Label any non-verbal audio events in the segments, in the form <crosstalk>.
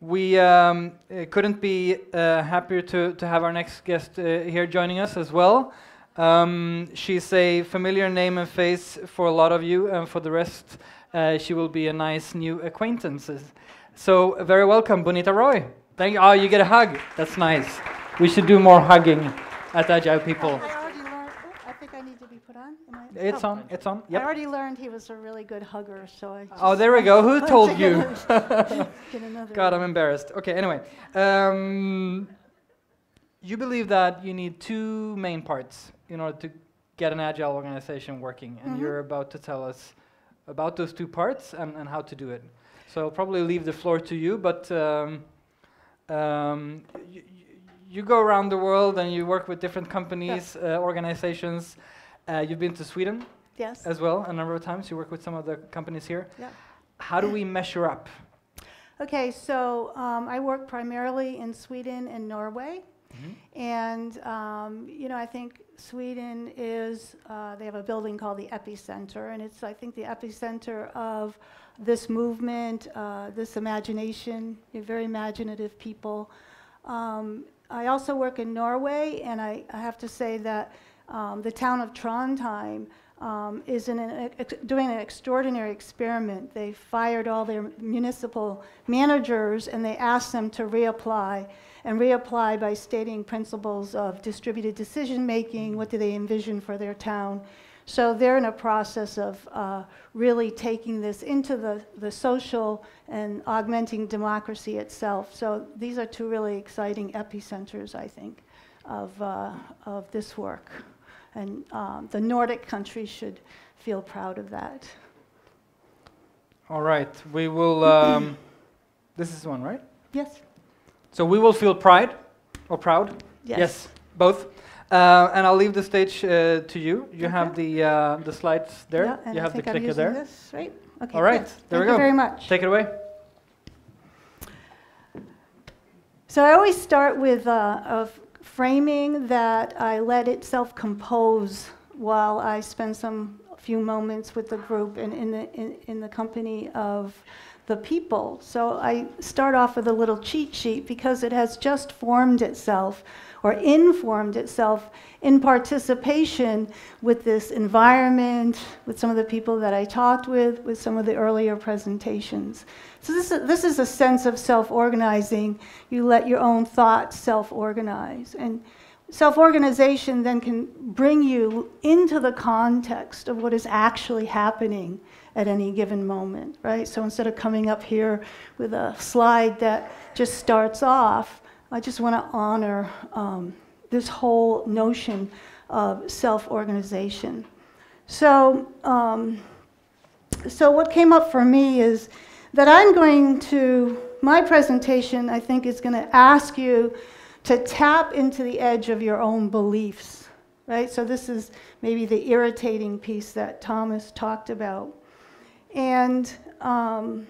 We um, couldn't be uh, happier to, to have our next guest uh, here joining us as well. Um, she's a familiar name and face for a lot of you, and for the rest, uh, she will be a nice new acquaintance. So, very welcome, Bonnitta Roy. Thank you. Oh, you get a hug. That's nice. We should do more hugging at Agile People. It's oh. on. It's on. Yep. I already learned he was a really good hugger, so I. oh, there we go. Who <laughs> told you? <laughs> God, I'm embarrassed. Okay. Anyway, um, you believe that you need two main parts in order to get an agile organization working, and mm -hmm. you're about to tell us about those two parts and, and how to do it. So I'll probably leave the floor to you, but. Um, um, you go around the world and you work with different companies, yeah. uh, organizations. Uh, you've been to Sweden yes. as well a number of times. You work with some of the companies here. Yeah. How do we measure up? Okay, so um, I work primarily in Sweden and Norway. Mm -hmm. And, um, you know, I think Sweden is, uh, they have a building called the Epicenter, and it's, I think, the epicenter of this movement, uh, this imagination, very imaginative people. Um, I also work in Norway, and I, I have to say that um, the town of Trondheim um, is an, doing an extraordinary experiment. They fired all their municipal managers and they asked them to reapply and reapply by stating principles of distributed decision making. What do they envision for their town? So they're in a process of uh, really taking this into the, the social and augmenting democracy itself. So these are two really exciting epicenters, I think, of, uh, of this work. And um, the Nordic countries should feel proud of that. All right, we will. Um, <coughs> this is one, right? Yes. So we will feel pride or proud? Yes. Yes, both. Uh, and I'll leave the stage uh, to you. You okay. have the uh, the slides there. Yeah, and you have the clicker there. This, right? Okay. All right. Yes. There Thank we go. Thank you very much. Take it away. So I always start with uh, a framing that I let itself compose while I spend some few moments with the group and in the in, in the company of the people. So I start off with a little cheat sheet because it has just formed itself or informed itself in participation with this environment, with some of the people that I talked with, with some of the earlier presentations. So this is, this is a sense of self-organizing. You let your own thoughts self-organize. And self-organization then can bring you into the context of what is actually happening at any given moment, right? So instead of coming up here with a slide that just starts off, I just want to honor um, this whole notion of self-organization. So, um, so what came up for me is that I'm going to, my presentation, I think, is going to ask you to tap into the edge of your own beliefs, right? So this is maybe the irritating piece that Thomas talked about. And um,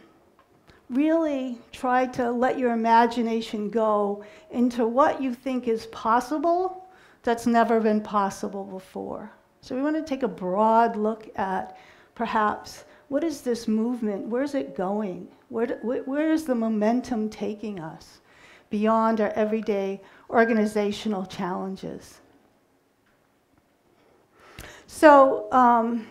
really try to let your imagination go into what you think is possible that's never been possible before. So we want to take a broad look at perhaps what is this movement? Where's it going? Where, where is the momentum taking us beyond our everyday organizational challenges? So, um,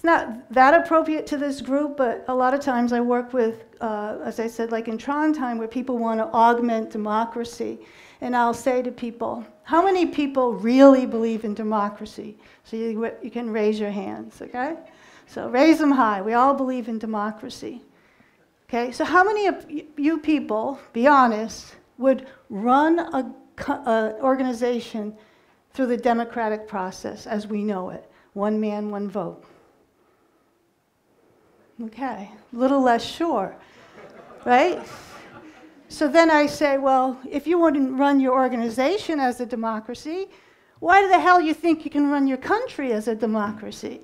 it's not that appropriate to this group, but a lot of times I work with, uh, as I said, like in Trondheim, where people want to augment democracy. And I'll say to people, how many people really believe in democracy? So you, you can raise your hands, okay? So raise them high. We all believe in democracy. Okay, so how many of you people, be honest, would run an organization through the democratic process as we know it? One man, one vote. Okay, a little less sure, right? So then I say, well, if you wouldn't run your organization as a democracy, why the hell you think you can run your country as a democracy?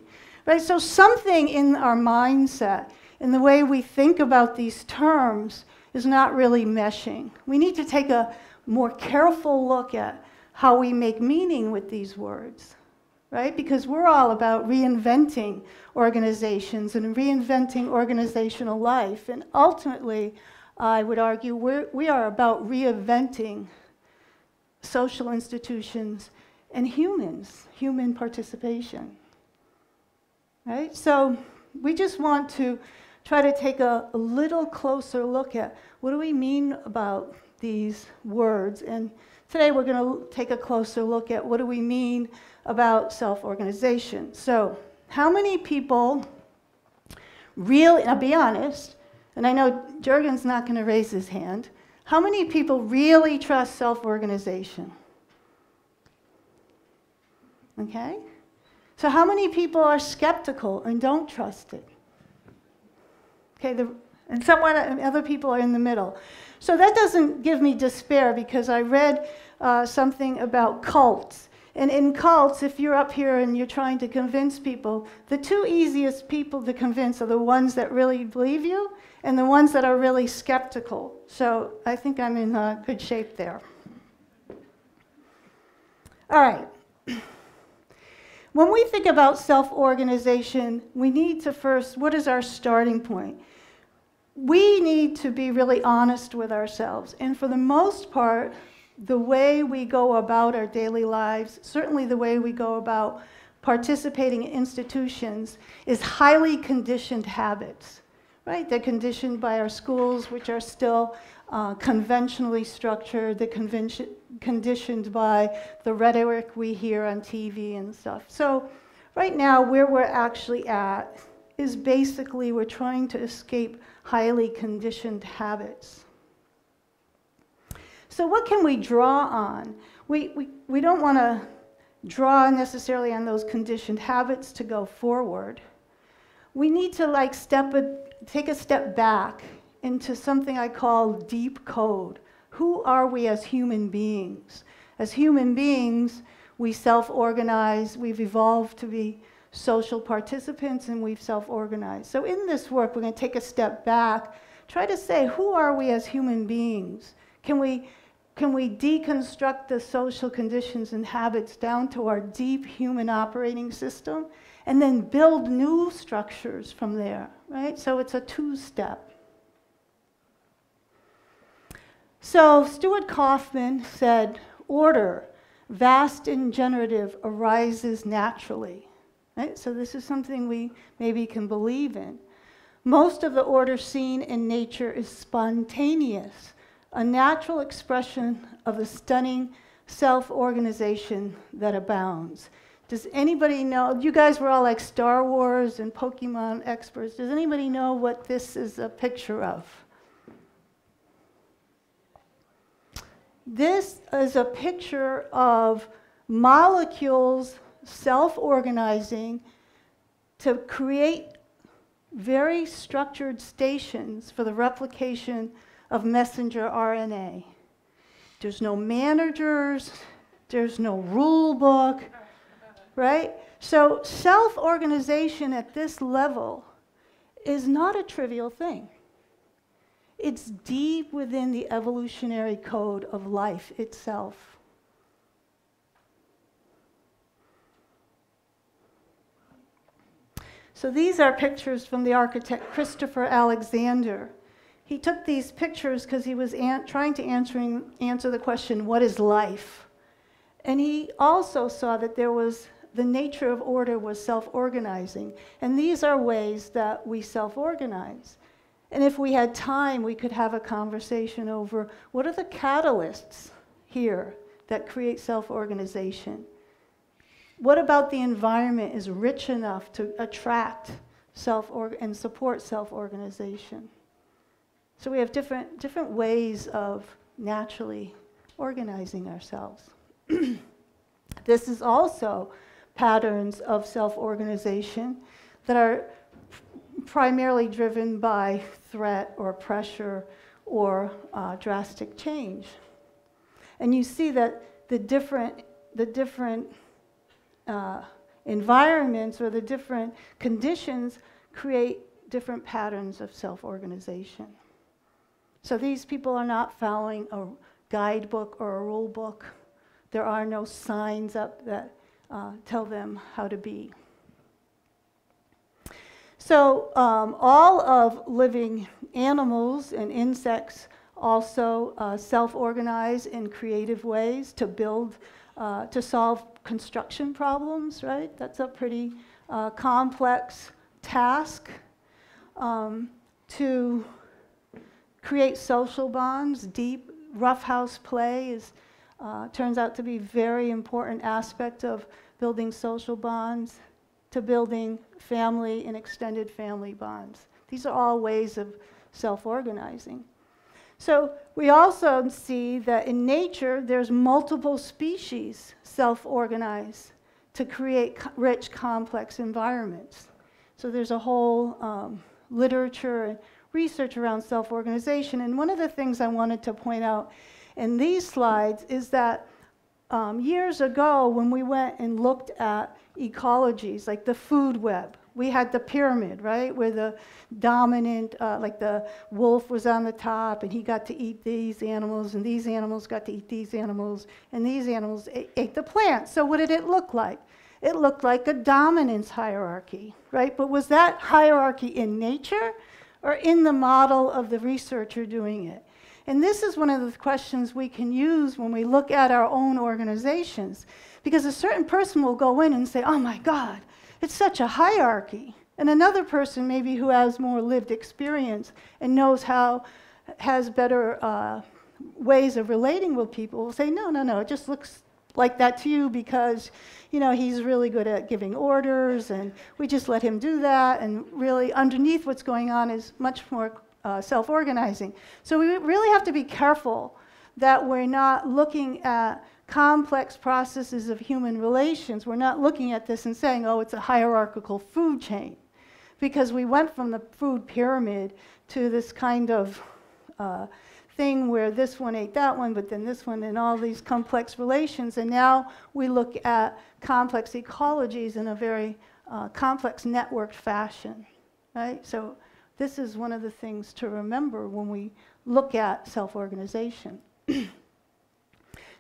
Right? So something in our mindset, in the way we think about these terms, is not really meshing. We need to take a more careful look at how we make meaning with these words right? Because we're all about reinventing organizations and reinventing organizational life. And ultimately, I would argue we're, we are about reinventing social institutions and humans, human participation. Right? So we just want to try to take a, a little closer look at what do we mean about these words. And today we're going to take a closer look at what do we mean about self organization. So, how many people really, I'll be honest, and I know Jurgen's not going to raise his hand, how many people really trust self organization? Okay? So, how many people are skeptical and don't trust it? Okay, the, and someone, and other people are in the middle. So that doesn't give me despair because I read uh, something about cults. And in cults, if you're up here and you're trying to convince people, the two easiest people to convince are the ones that really believe you and the ones that are really skeptical. So I think I'm in uh, good shape there. All right. <clears throat> When we think about self organization, we need to first, what is our starting point? We need to be really honest with ourselves. And for the most part, the way we go about our daily lives, certainly the way we go about participating in institutions, is highly conditioned habits, right? They're conditioned by our schools, which are still uh, conventionally structured, they're convention, conditioned by the rhetoric we hear on TV and stuff. So, right now, where we're actually at is basically we're trying to escape highly conditioned habits. So, what can we draw on? We, we, we don't want to draw necessarily on those conditioned habits to go forward. We need to like step a, take a step back into something I call deep code. Who are we as human beings? As human beings, we self organize, we've evolved to be social participants, and we've self organized. So, in this work, we're going to take a step back, try to say, who are we as human beings? Can we, can we deconstruct the social conditions and habits down to our deep human operating system and then build new structures from there, right? So, it's a two step. So Stuart Kauffman said, order, vast and generative, arises naturally. Right? So this is something we maybe can believe in. Most of the order seen in nature is spontaneous, a natural expression of the stunning self organization that abounds. Does anybody know? You guys were all like Star Wars and Pokemon experts. Does anybody know what this is a picture of? This is a picture of molecules self organizing to create very structured stations for the replication of messenger RNA. There's no managers, there's no rule book, right? So, self organization at this level is not a trivial thing. It's deep within the evolutionary code of life itself. So these are pictures from the architect Christopher Alexander. He took these pictures because he was trying to answering, answer the question, what is life? And he also saw that there was the nature of order was self organizing. And these are ways that we self organize. And if we had time, we could have a conversation over what are the catalysts here that create self organization? What about the environment is rich enough to attract self and support self organization? So we have different, different ways of naturally organizing ourselves. <clears throat> this is also patterns of self organization that are primarily driven by threat or pressure or uh, drastic change. And you see that the different, the different uh, environments or the different conditions create different patterns of self organization. So these people are not following a guidebook or a rule book. There are no signs up that uh, tell them how to be. So um, all of living animals and insects also uh, self-organize in creative ways to build, uh, to solve construction problems, right? That's a pretty uh, complex task. Um, to create social bonds, deep roughhouse play is, uh, turns out to be a very important aspect of building social bonds, to building family and extended family bonds. These are all ways of self-organizing. So we also see that in nature, there's multiple species self-organize to create co rich, complex environments. So there's a whole um, literature and research around self-organization. And one of the things I wanted to point out in these slides is that um, years ago, when we went and looked at ecologies, like the food web, we had the pyramid, right, where the dominant, uh, like the wolf was on the top and he got to eat these animals, and these animals got to eat these animals, and these animals ate, ate the plants. So, what did it look like? It looked like a dominance hierarchy, right? But was that hierarchy in nature or in the model of the researcher doing it? And this is one of the questions we can use when we look at our own organizations. Because a certain person will go in and say, oh my God, it's such a hierarchy. And another person, maybe who has more lived experience and knows how, has better uh, ways of relating with people, will say, no, no, no, it just looks like that to you because, you know, he's really good at giving orders and we just let him do that. And really, underneath what's going on is much more uh, self organizing. So we really have to be careful that we're not looking at complex processes of human relations. We're not looking at this and saying, oh, it's a hierarchical food chain. Because we went from the food pyramid to this kind of uh, thing where this one ate that one, but then this one, and all these complex relations. And now we look at complex ecologies in a very uh, complex networked fashion, right? So this is one of the things to remember when we look at self-organization. <clears throat>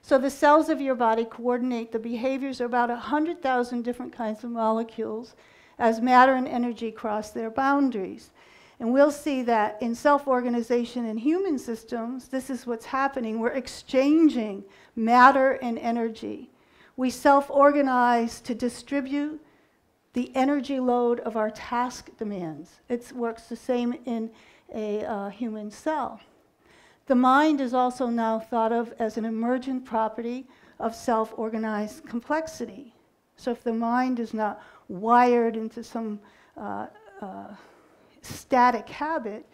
So the cells of your body coordinate the behaviors of about 100,000 different kinds of molecules as matter and energy cross their boundaries. And we'll see that in self-organization in human systems, this is what's happening. We're exchanging matter and energy. We self-organize to distribute the energy load of our task demands. It works the same in a uh, human cell. The mind is also now thought of as an emergent property of self organized complexity. So, if the mind is not wired into some uh, uh, static habit,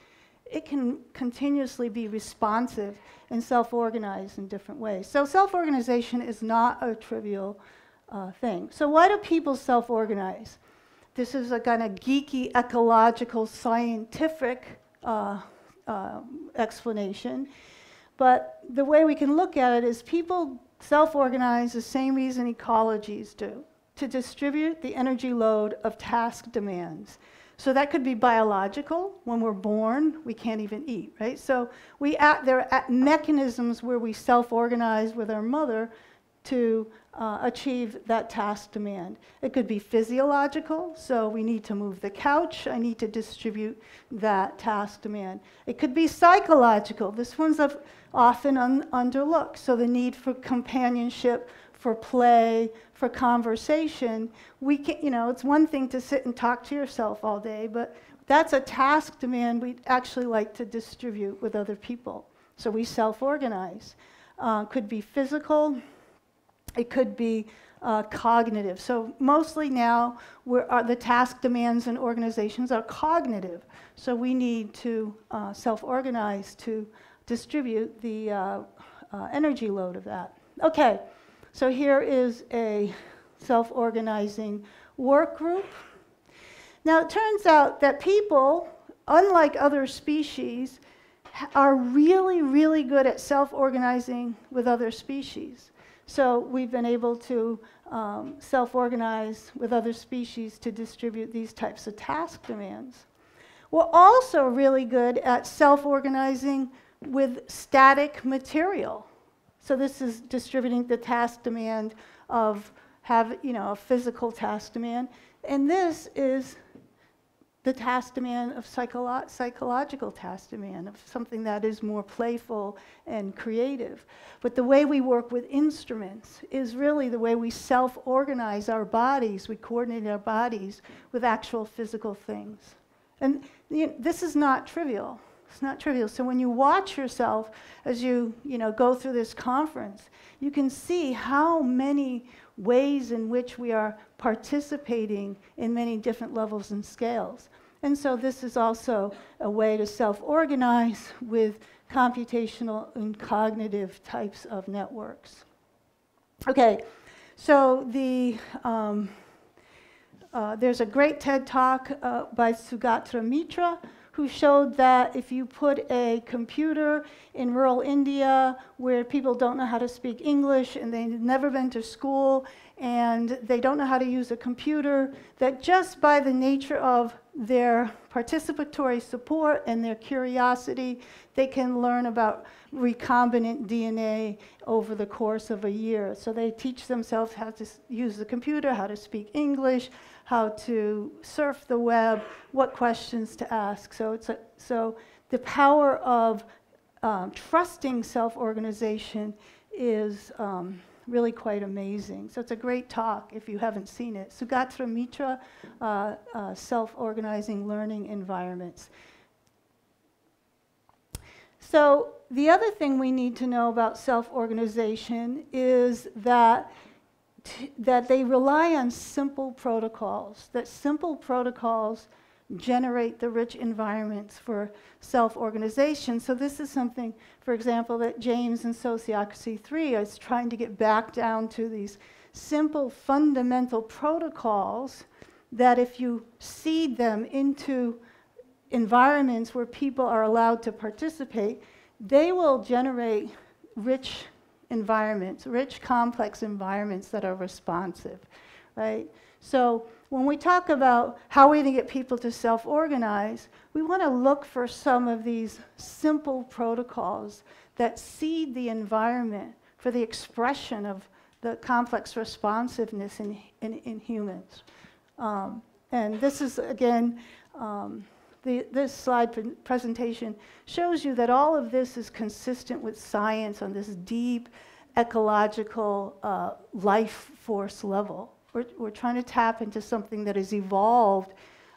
it can continuously be responsive and self organized in different ways. So, self organization is not a trivial uh, thing. So, why do people self organize? This is a kind of geeky, ecological, scientific uh, uh, explanation. But the way we can look at it is people self organize the same reason ecologies do to distribute the energy load of task demands. So that could be biological. When we're born, we can't even eat, right? So we act, there are mechanisms where we self-organize with our mother to uh, achieve that task demand. It could be physiological, so we need to move the couch, I need to distribute that task demand. It could be psychological. This one's often un underlooked, so the need for companionship, for play, for conversation. We can, you know, it's one thing to sit and talk to yourself all day, but that's a task demand we actually like to distribute with other people. So we self-organize. Uh, could be physical, it could be uh, cognitive. So mostly now uh, the task demands in organizations are cognitive. So we need to uh, self-organize to distribute the uh, uh, energy load of that. Okay, so here is a self-organizing work group. Now it turns out that people, unlike other species, are really, really good at self-organizing with other species. So we've been able to um, self-organize with other species to distribute these types of task demands. We're also really good at self-organizing with static material. So this is distributing the task demand of have, you know, a physical task demand. And this is the task demand of psycholo- psychological task demand, of something that is more playful and creative. But the way we work with instruments is really the way we self organize our bodies, we coordinate our bodies with actual physical things. And you know, this is not trivial. It's not trivial. So when you watch yourself as you, you know, go through this conference, you can see how many ways in which we are participating in many different levels and scales. And so this is also a way to self-organize with computational and cognitive types of networks. Okay, so the, um, uh, there's a great TED talk uh, by Sugata Mitra who showed that if you put a computer in rural India where people don't know how to speak English and they've never been to school and they don't know how to use a computer, that just by the nature of their participatory support and their curiosity, they can learn about recombinant DNA over the course of a year. So they teach themselves how to use the computer, how to speak English, how to surf the web, what questions to ask. So, it's a, so the power of um, trusting self-organization is um, really quite amazing. So it's a great talk if you haven't seen it. Sugata Mitra, uh, uh, Self-Organizing Learning Environments. So the other thing we need to know about self-organization is that that they rely on simple protocols, that simple protocols generate the rich environments for self-organization. So this is something, for example, that James in Sociocracy 3 is trying to get back down to these simple fundamental protocols that if you seed them into environments where people are allowed to participate, they will generate rich environments, rich, complex environments that are responsive, right? So when we talk about how we can get people to self-organize, we want to look for some of these simple protocols that seed the environment for the expression of the complex responsiveness in, in, in humans. Um, and this is, again, um, the, this slide presentation shows you that all of this is consistent with science on this deep ecological uh, life force level. We're, we're trying to tap into something that has evolved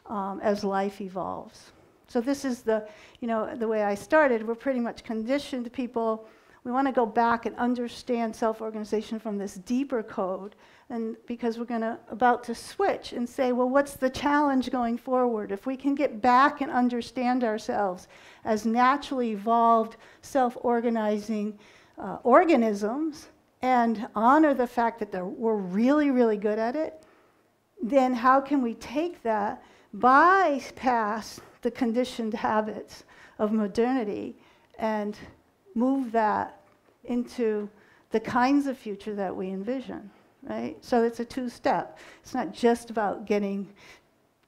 um, as life evolves. So this is the, you know, the way I started. We're pretty much conditioned people. We want to go back and understand self-organization from this deeper code and because we're going to about to switch and say well what's the challenge going forward? If we can get back and understand ourselves as naturally evolved self-organizing uh, organisms and honor the fact that we're really really good at it then how can we take that bypass the conditioned habits of modernity and move that into the kinds of future that we envision right? So it's a two-step. It's not just about getting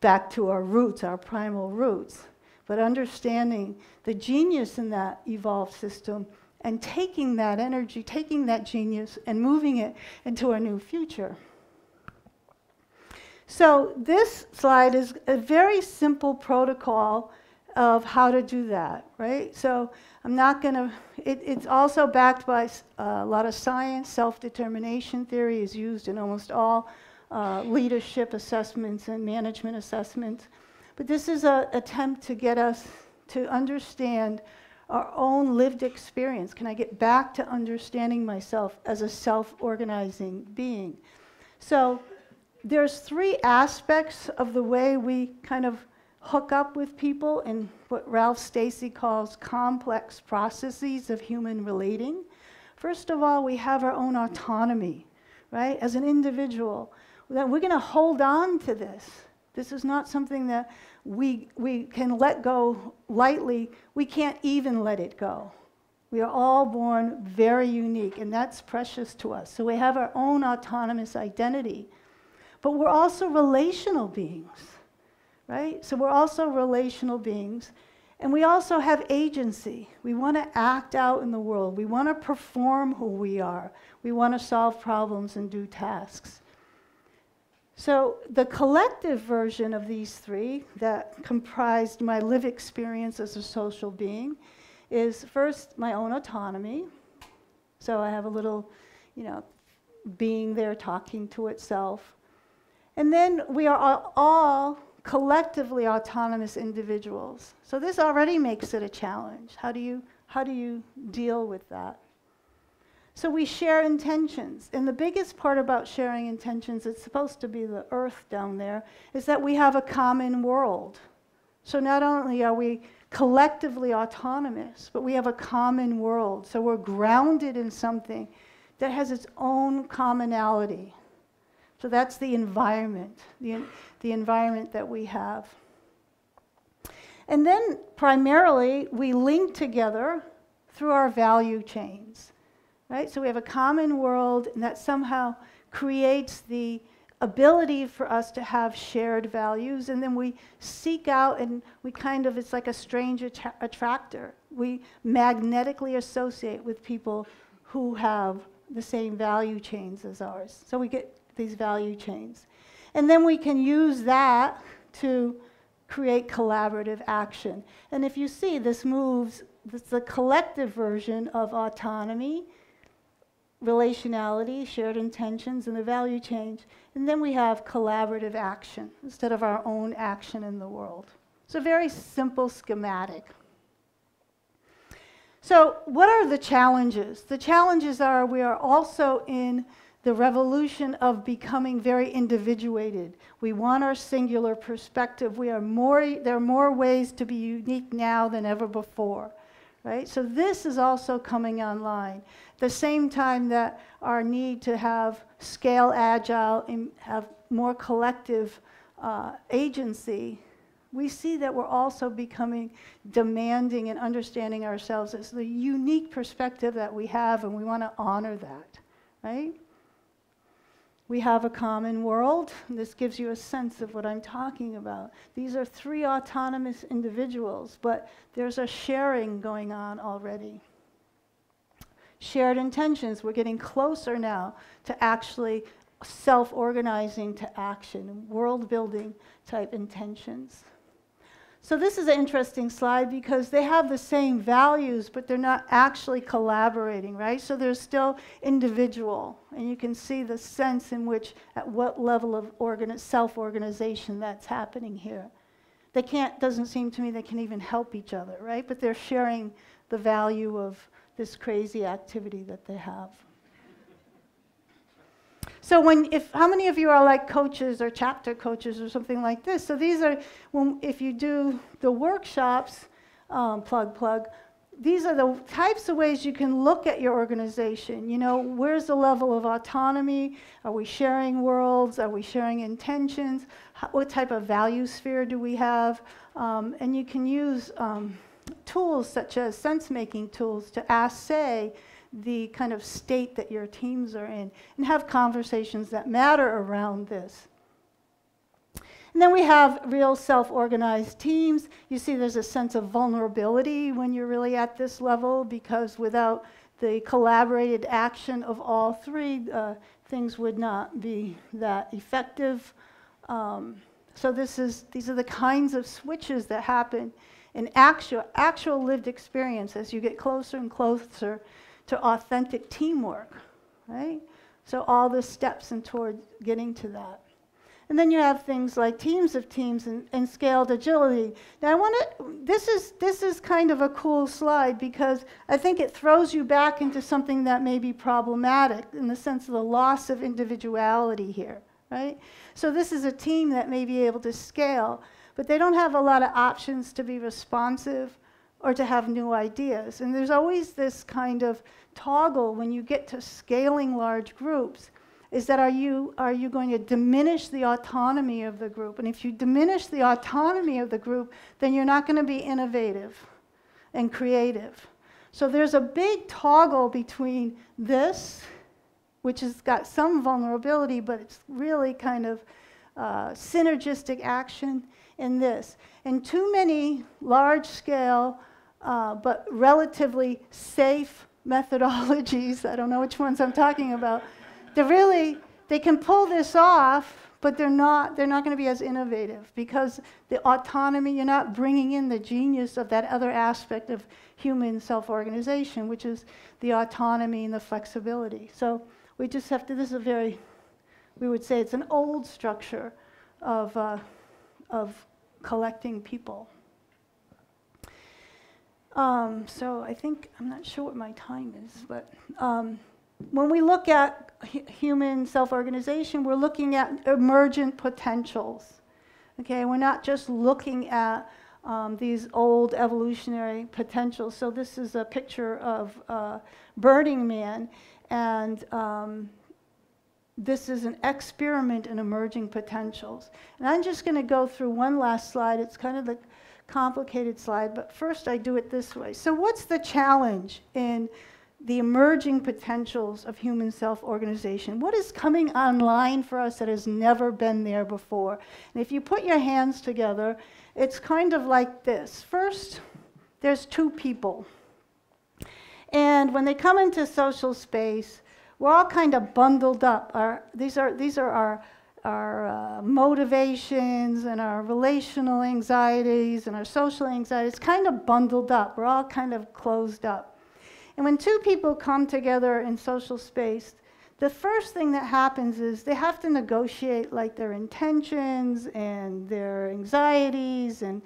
back to our roots, our primal roots, but understanding the genius in that evolved system and taking that energy, taking that genius and moving it into a new future. So this slide is a very simple protocol of how to do that, right? So I'm not going to, it, it's also backed by a lot of science. Self-determination theory is used in almost all uh, leadership assessments and management assessments. But this is an attempt to get us to understand our own lived experience. Can I get back to understanding myself as a self-organizing being? So there's three aspects of the way we kind of hook up with people in what Ralph Stacey calls complex processes of human relating. First of all, we have our own autonomy, right? As an individual, that we're going to hold on to this. This is not something that we, we can let go lightly. We can't even let it go. We are all born very unique, and that's precious to us. So we have our own autonomous identity. But we're also relational beings right? So we're also relational beings. And we also have agency. We want to act out in the world. We want to perform who we are. We want to solve problems and do tasks. So, the collective version of these three that comprised my live experience as a social being is first my own autonomy. So, I have a little, you know, being there talking to itself. And then we are all collectively autonomous individuals. So, this already makes it a challenge. How do you, how do you deal with that? So we share intentions. And the biggest part about sharing intentions, it's supposed to be the earth down there, is that we have a common world. So not only are we collectively autonomous, but we have a common world. So we're grounded in something that has its own commonality. So that's the environment, the, the environment that we have. And then primarily, we link together through our value chains right? So we have a common world, and that somehow creates the ability for us to have shared values, and then we seek out and we kind of, it's like a strange attra- attractor. We magnetically associate with people who have the same value chains as ours. So we get these value chains. And then we can use that to create collaborative action. And if you see, this moves, is the collective version of autonomy relationality, shared intentions, and the value change. And then we have collaborative action instead of our own action in the world. It's a very simple schematic. So, what are the challenges? The challenges are we are also in the revolution of becoming very individuated. We want our singular perspective. We are more, there are more ways to be unique now than ever before right? So this is also coming online. the same time that our need to have scale agile and have more collective uh, agency, we see that we're also becoming demanding and understanding ourselves as the unique perspective that we have, and we want to honor that, right? We have a common world. This gives you a sense of what I'm talking about. These are three autonomous individuals, but there's a sharing going on already. Shared intentions. We're getting closer now to actually self organizing to action, world building type intentions. So this is an interesting slide because they have the same values, but they're not actually collaborating, right? So they're still individual, and you can see the sense in which, at what level of organi- self-organization that's happening here. They can't, doesn't seem to me they can even help each other, right? But they're sharing the value of this crazy activity that they have. So when, if, how many of you are like coaches or chapter coaches or something like this? So these are, when, if you do the workshops, um, plug, plug, these are the types of ways you can look at your organization. You know, where's the level of autonomy? Are we sharing worlds? Are we sharing intentions? How, what type of value sphere do we have? Um, and you can use um, tools such as sense making tools to assay the kind of state that your teams are in and have conversations that matter around this. And then we have real self organized teams. You see, there's a sense of vulnerability when you're really at this level because without the collaborated action of all three, uh, things would not be that effective. Um, so this is, these are the kinds of switches that happen in actual, actual lived experience as you get closer and closer to authentic teamwork, right? So all the steps and toward getting to that. And then you have things like teams of teams and, and scaled agility. Now I want to, this is, this is kind of a cool slide because I think it throws you back into something that may be problematic in the sense of the loss of individuality here, right? So this is a team that may be able to scale, but they don't have a lot of options to be responsive or to have new ideas. And there's always this kind of toggle when you get to scaling large groups is that are you, are you going to diminish the autonomy of the group? And if you diminish the autonomy of the group, then you're not going to be innovative and creative. So there's a big toggle between this, which has got some vulnerability, but it's really kind of uh, synergistic action, in this. And too many large scale uh, but relatively safe methodologies, I don't know which ones I'm talking about, they really, they can pull this off, but they're not, they're not going to be as innovative because the autonomy, you're not bringing in the genius of that other aspect of human self-organization, which is the autonomy and the flexibility. So we just have to, this is a very, we would say it's an old structure of, uh, of collecting people. Um, so I think, I'm not sure what my time is, but um, when we look at human self-organization, we're looking at emergent potentials. Okay, we're not just looking at um, these old evolutionary potentials. So this is a picture of uh, Burning Man, and um, this is an experiment in emerging potentials. And I'm just going to go through one last slide. It's kind of the complicated slide, but first I do it this way. So what's the challenge in the emerging potentials of human self-organization? What is coming online for us that has never been there before? And if you put your hands together, it's kind of like this. First, there's two people. And when they come into social space, we're all kind of bundled up. Our, these, are, these are our our uh, motivations and our relational anxieties and our social anxieties kind of bundled up. We're all kind of closed up. And when two people come together in social space, the first thing that happens is they have to negotiate like their intentions and their anxieties and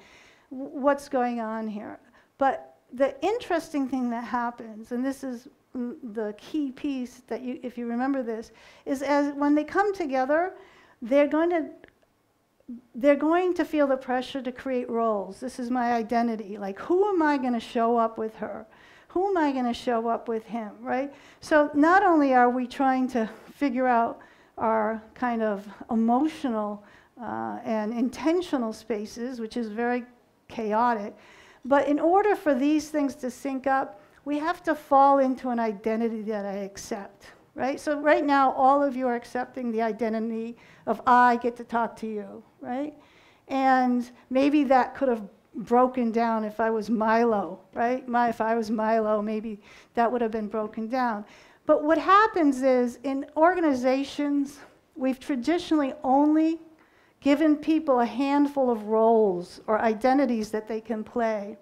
what's going on here. But the interesting thing that happens, and this is the key piece that you, if you remember this, is as when they come together, they're going to they're going to feel the pressure to create roles. This is my identity. Like, who am I going to show up with her? Who am I going to show up with him, right? So, not only are we trying to figure out our kind of emotional uh, and intentional spaces, which is very chaotic, but in order for these things to sync up, we have to fall into an identity that I accept, right? So right now, all of you are accepting the identity of I get to talk to you, right? And maybe that could have broken down if I was Milo, right? My, if I was Milo, maybe that would have been broken down. But what happens is in organizations, we've traditionally only given people a handful of roles or identities that they can play.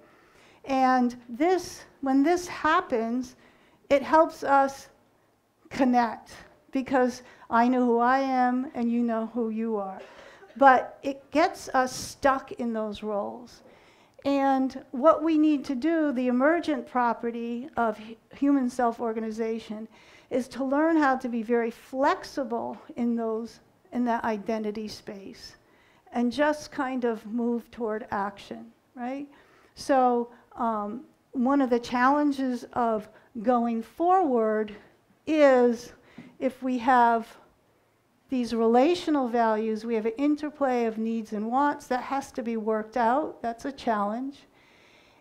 And this, when this happens, it helps us connect because I know who I am and you know who you are. But it gets us stuck in those roles. And what we need to do, the emergent property of human self organization, is to learn how to be very flexible in, those, in that identity space and just kind of move toward action, right? So, um, one of the challenges of going forward is if we have these relational values, we have an interplay of needs and wants that has to be worked out. That's a challenge.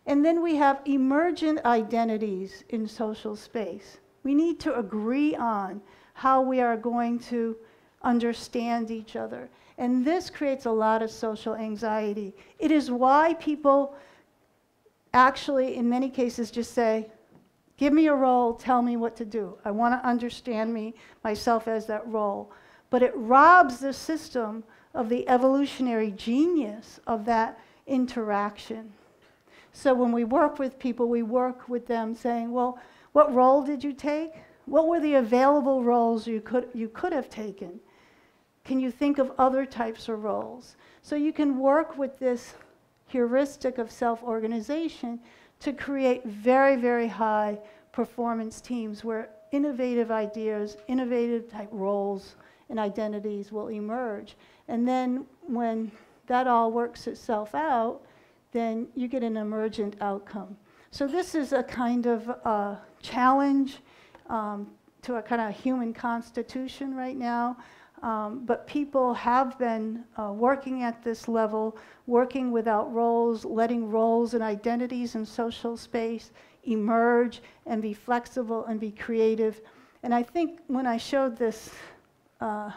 And then we have emergent identities in social space. We need to agree on how we are going to understand each other. And this creates a lot of social anxiety. It is why people actually, in many cases, just say, Give me a role, tell me what to do. I want to understand me, myself as that role. But it robs the system of the evolutionary genius of that interaction. So when we work with people, we work with them saying, well, what role did you take? What were the available roles you could, you could have taken? Can you think of other types of roles? So you can work with this heuristic of self-organization to create very, very high performance teams where innovative ideas, innovative type roles and identities will emerge. And then when that all works itself out, then you get an emergent outcome. So this is a kind of uh, challenge um, to a kind of human constitution right now. Um, but people have been uh, working at this level, working without roles, letting roles and identities in social space emerge and be flexible and be creative. And I think when I showed this uh,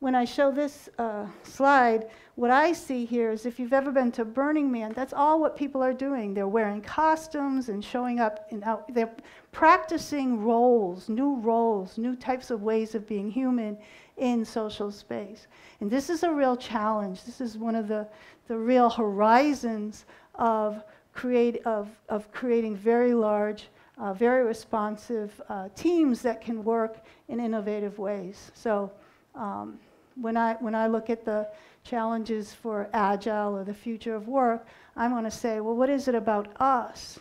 when I show this uh, slide, what I see here is if you've ever been to Burning Man, that's all what people are doing. They're wearing costumes and showing up, out, they're practicing roles, new roles, new types of ways of being human in social space. And this is a real challenge. This is one of the, the real horizons of, create, of, of creating very large, uh, very responsive uh, teams that can work in innovative ways. So um, when, I, when I look at the challenges for agile or the future of work, I'm going to say, well, what is it about us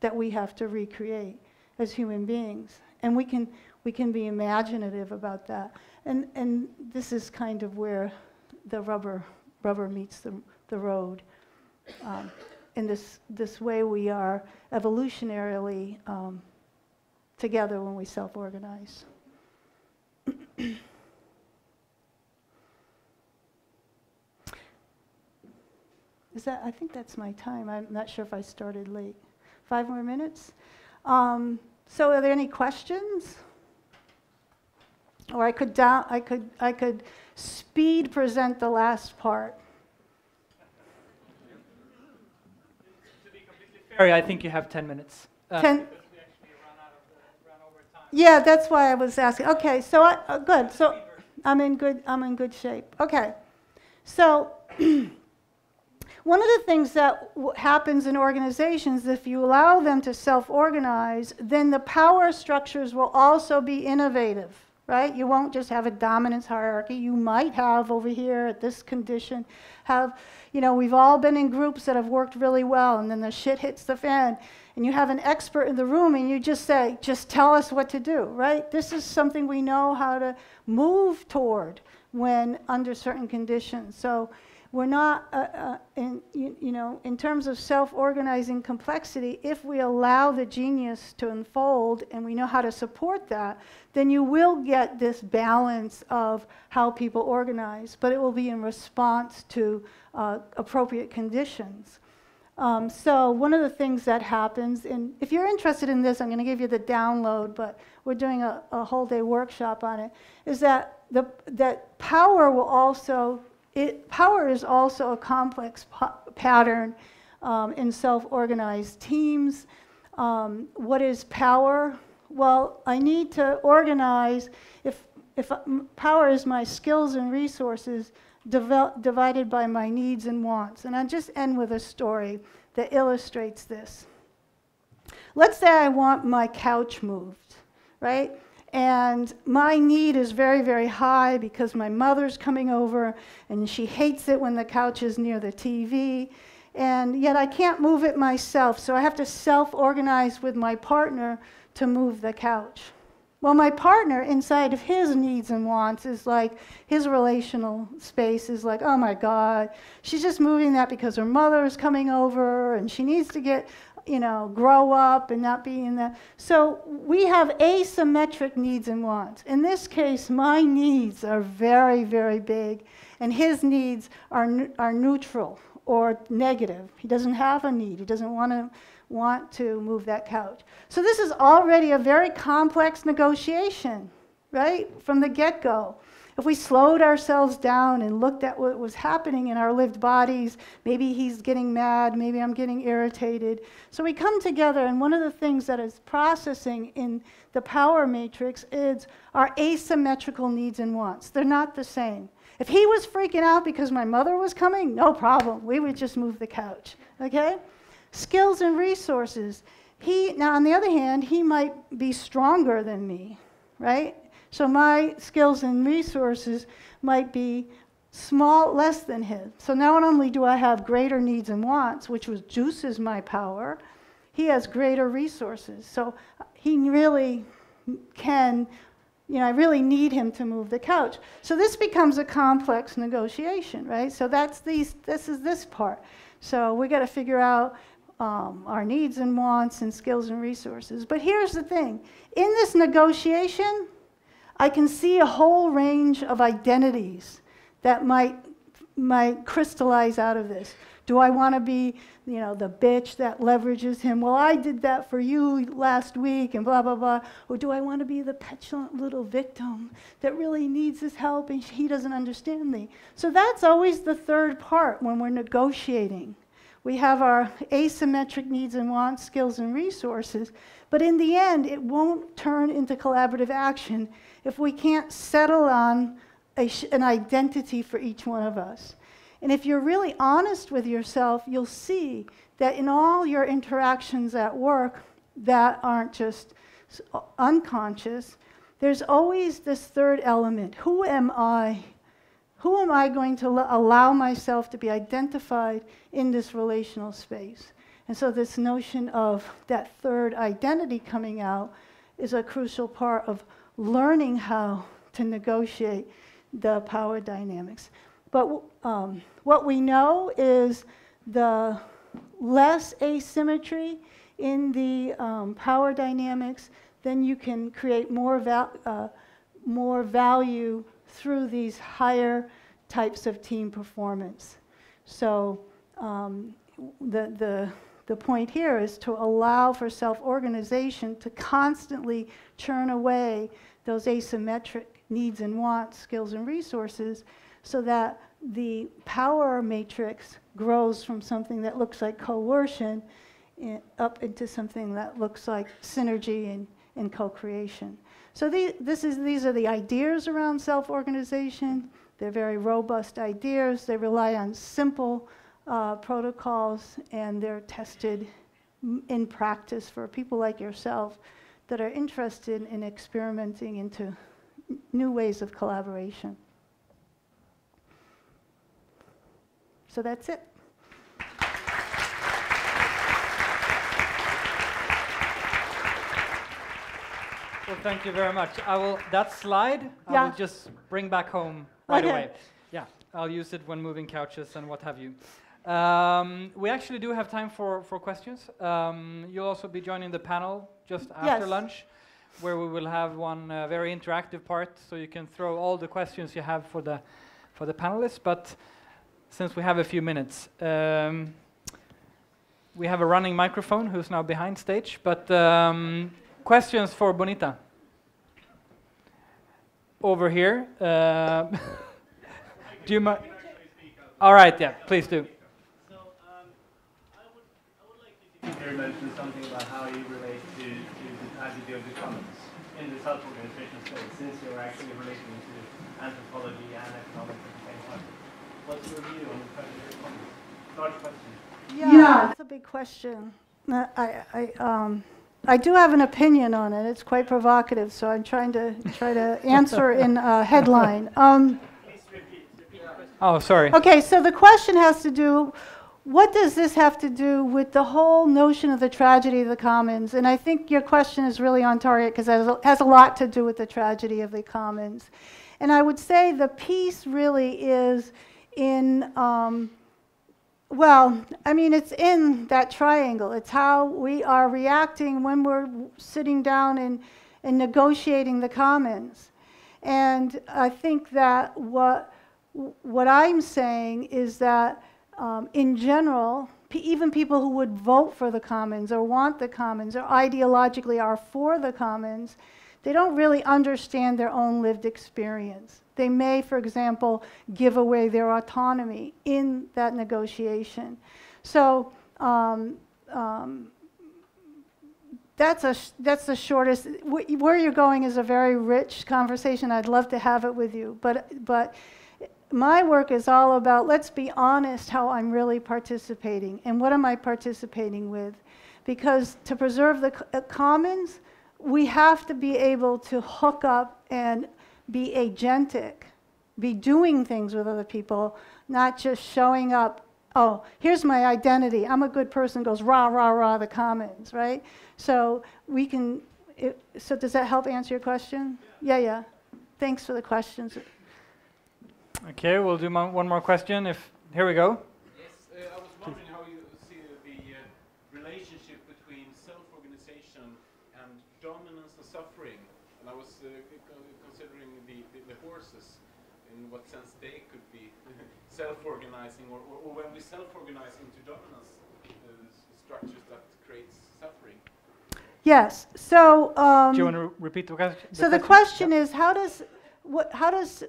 that we have to recreate as human beings? And we can, we can be imaginative about that. And, and this is kind of where the rubber, rubber meets the, the road. Um, in this, this way, we are evolutionarily um, together when we self organize. <clears throat> Is that, I think that's my time. I'm not sure if I started late. Five more minutes? Um, so are there any questions? Or I could, down, I, could, I could speed present the last part. Fair, I think you have 10 minutes. Uh, Ten, yeah, that's why I was asking. Okay, so I, uh, good. So I'm in good. I'm in good shape. Okay, so <clears throat> One of the things that happens in organizations, if you allow them to self organize, then the power structures will also be innovative, right? You won't just have a dominance hierarchy. You might have over here at this condition, have, you know, we've all been in groups that have worked really well, and then the shit hits the fan, and you have an expert in the room, and you just say, just tell us what to do, right? This is something we know how to move toward when under certain conditions. So, we're not, uh, uh, in, you, you, know, in terms of self-organizing complexity, if we allow the genius to unfold and we know how to support that, then you will get this balance of how people organize, but it will be in response to uh, appropriate conditions. Um, so one of the things that happens, and if you're interested in this, I'm going to give you the download, but we're doing a, a whole day workshop on it, is that, the, that power will also it, power is also a complex pattern um, in self-organized teams. Um, what is power? Well, I need to organize, if, if uh, power is my skills and resources divided by my needs and wants. And I'll just end with a story that illustrates this. Let's say I want my couch moved, right? And my need is very, very high because my mother's coming over and she hates it when the couch is near the TV. And yet I can't move it myself, so I have to self organize with my partner to move the couch. Well, my partner, inside of his needs and wants, is like his relational space is like, oh my God, she's just moving that because her mother is coming over and she needs to get you know, grow up and not be in that. So we have asymmetric needs and wants. In this case, my needs are very, very big, and his needs are, are neutral or negative. He doesn't have a need. He doesn't want to want to move that couch. So this is already a very complex negotiation, right? From the get-go. If we slowed ourselves down and looked at what was happening in our lived bodies, maybe he's getting mad, maybe I'm getting irritated. So we come together, and one of the things that is processing in the power matrix is our asymmetrical needs and wants. They're not the same. If he was freaking out because my mother was coming, no problem. We would just move the couch. Okay? Skills and resources. He now on the other hand, he might be stronger than me, right? So my skills and resources might be small, less than his. So not only do I have greater needs and wants, which reduces my power, he has greater resources. So he really can, you know, I really need him to move the couch. So this becomes a complex negotiation, right? So that's these, this is this part. So we got to figure out um, our needs and wants and skills and resources. But here's the thing in this negotiation, I can see a whole range of identities that might, might crystallize out of this. Do I want to be, you know, the bitch that leverages him? Well, I did that for you last week and blah, blah, blah. Or do I want to be the petulant little victim that really needs his help and he doesn't understand me? So that's always the third part when we're negotiating. We have our asymmetric needs and wants, skills and resources, but in the end, it won't turn into collaborative action if we can't settle on an identity for each one of us. And if you're really honest with yourself, you'll see that in all your interactions at work that aren't just unconscious, there's always this third element. Who am I? Who am I going to allow myself to be identified in this relational space? And so, this notion of that third identity coming out is a crucial part of learning how to negotiate the power dynamics. But um, what we know is the less asymmetry in the um, power dynamics, then you can create more, val uh, more value through these higher types of team performance. So um, the, the, the point here is to allow for self-organization to constantly churn away those asymmetric needs and wants, skills and resources, so that the power matrix grows from something that looks like coercion in, up into something that looks like synergy and, and co-creation. So the, this is, these are the ideas around self-organization. They're very robust ideas. They rely on simple uh, protocols, and they're tested in practice for people like yourself that are interested in experimenting into new ways of collaboration. So that's it. Well, thank you very much. I will that slide. Yeah. I will just bring back home right okay. away. Yeah, I'll use it when moving couches and what have you. Um, we actually do have time for for questions. Um, you'll also be joining the panel just after yes. lunch, where we will have one uh, very interactive part, so you can throw all the questions you have for the for the panelists. But since we have a few minutes. Um, we have a running microphone who's now behind stage, but um, questions for Bonnitta? Over here. Uh, <laughs> do you mind? All right, yeah, please do. So, um, I, would, I would like you to mention something about how you relate to, to the tragedy of the commons in the self-organization space, since you're actually relating to anthropology and economics at the same time. What's your view on the Large question. Yeah, yeah, that's a big question. I, I, um, I do have an opinion on it. It's quite provocative, so I'm trying to try to answer in a headline. <laughs> Um, oh, sorry. Okay, so the question has to do. What does this have to do with the whole notion of the tragedy of the commons? And I think your question is really on target because it has a lot to do with the tragedy of the commons. And I would say the piece really is in, um, well, I mean, it's in that triangle. It's how we are reacting when we're sitting down and, and negotiating the commons. And I think that what, what I'm saying is that um, in general, even people who would vote for the commons or want the commons or ideologically are for the commons, they don't really understand their own lived experience. They may, for example, give away their autonomy in that negotiation. So um, um, that's, a that's the shortest. Where you're going is a very rich conversation. I'd love to have it with you. But, but my work is all about let's be honest how I'm really participating and what am I participating with. Because to preserve the uh, commons, we have to be able to hook up and be agentic, be doing things with other people, not just showing up, oh, here's my identity, I'm a good person, goes rah, rah, rah, the commons, right? So we can, it, so does that help answer your question? Yeah, yeah. Thanks for the questions. Okay, we'll do one more question. If Here we go. in what sense they could be self-organizing, or, or, or, when we self-organize into dominance uh, structures that creates suffering. Yes. So. Um, do you want to re repeat the question? So the question is, how does what? How does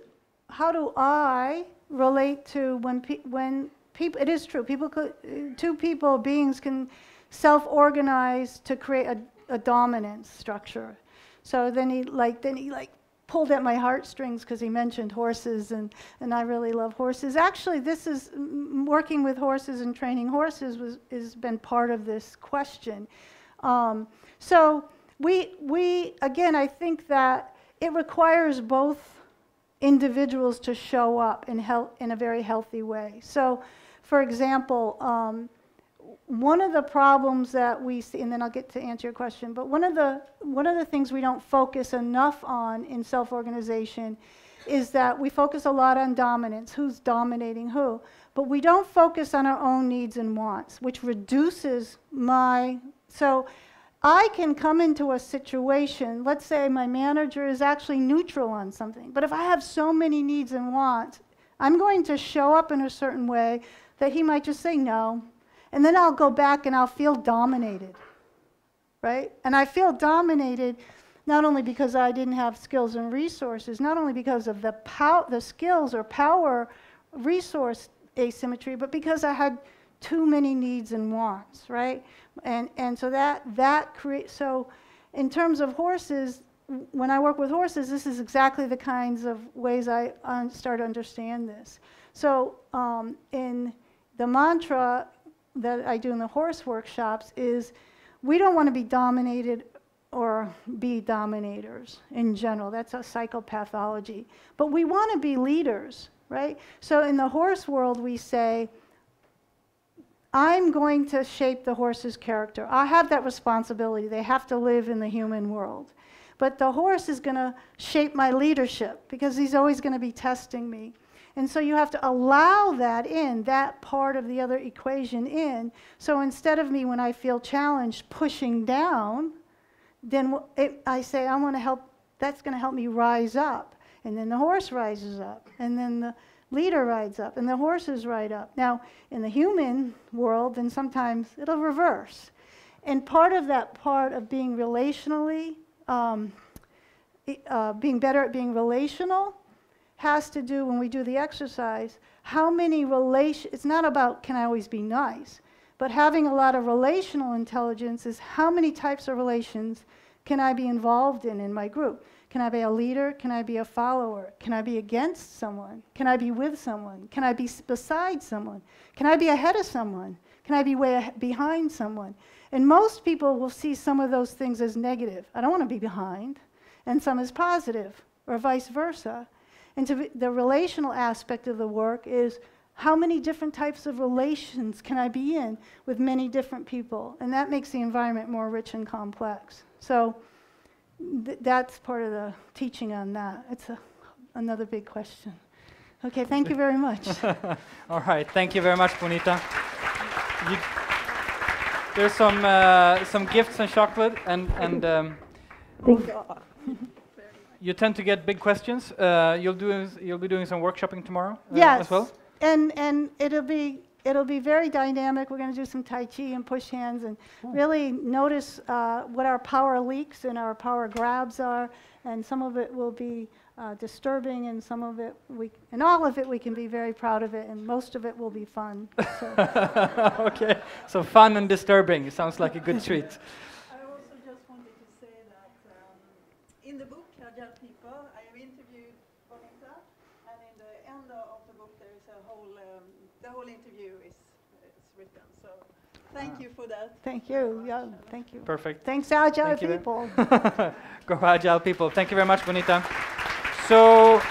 how do I relate to when pe when people? It is true. People could two people beings can self-organize to create a, a dominance structure. So then he like then he like pulled at my heartstrings because he mentioned horses and, and I really love horses. Actually, this is working with horses and training horses was has been part of this question. Um, so we we again I think that it requires both individuals to show up in, in a very healthy way. So, for example, um, one of the problems that we see, and then I'll get to answer your question, but one of the, one of the things we don't focus enough on in self organization is that we focus a lot on dominance who's dominating who, but we don't focus on our own needs and wants, which reduces my. So I can come into a situation, let's say my manager is actually neutral on something, but if I have so many needs and wants, I'm going to show up in a certain way that he might just say no, and then I'll go back and I'll feel dominated, right? And I feel dominated not only because I didn't have skills and resources, not only because of the, pow- the skills or power resource asymmetry, but because I had too many needs and wants, right? And, and so that, that creates, so in terms of horses, when I work with horses, this is exactly the kinds of ways I un- start to understand this. So um, in the mantra, that I do in the horse workshops is we don't want to be dominated or be dominators in general. That's a psychopathology. But we want to be leaders, right? So in the horse world, we say, I'm going to shape the horse's character. I have that responsibility. They have to live in the human world. But the horse is going to shape my leadership because he's always going to be testing me. And so you have to allow that in, that part of the other equation in. So instead of me, when I feel challenged, pushing down, then it, I say, I want to help, that's going to help me rise up. And then the horse rises up. And then the leader rides up. And the horses ride up. Now, in the human world, then sometimes it'll reverse. And part of that part of being relationally, um, uh, being better at being relational, has to do when we do the exercise, how many relation, it's not about can I always be nice, but having a lot of relational intelligence is how many types of relations can I be involved in in my group? Can I be a leader? Can I be a follower? Can I be against someone? Can I be with someone? Can I be beside someone? Can I be ahead of someone? Can I be way behind someone? And most people will see some of those things as negative. I don't want to be behind. And some as positive, or vice versa. And to the relational aspect of the work is how many different types of relations can I be in with many different people? And that makes the environment more rich and complex. So th- that's part of the teaching on that. It's a, another big question. Okay, thank you very much. <laughs> All right, thank you very much, Bonnitta. You, there's some uh, some gifts and chocolate and and. Um, thank you you tend to get big questions. Uh, you'll do you'll be doing some workshopping tomorrow uh, yes. as well. And and it'll be it'll be very dynamic. We're going to do some tai chi and push hands and really notice uh, what our power leaks and our power grabs are. And some of it will be uh, disturbing, and some of it we and all of it we can be very proud of it, and most of it will be fun. So. <laughs> okay, so fun and disturbing. It sounds like a good treat. <laughs> Thank you for that. Thank you. Yeah, thank you. Perfect. Thanks, Agile thank people. <laughs> Go Agile people. Thank you very much, Bonnitta. So